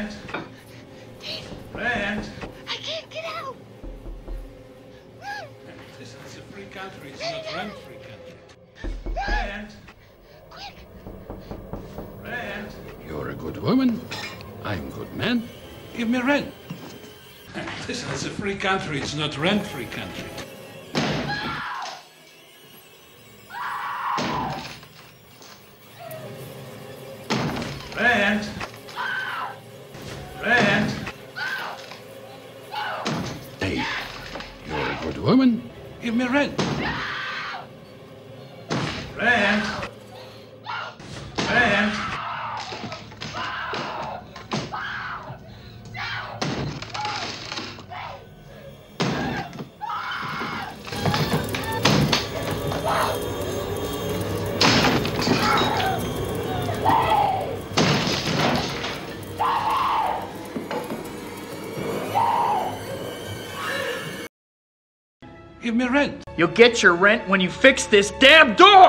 Rand? Dave. Rand? I can't get out. Rand. This is a free country. It's not rent free country. Rand. Quick. Rand. You're a good woman. I'm good man. Give me rent. This is a free country. It's not rent free country. Rand. Good woman. Give me rent. Give me rent. You'll get your rent when you fix this damn door!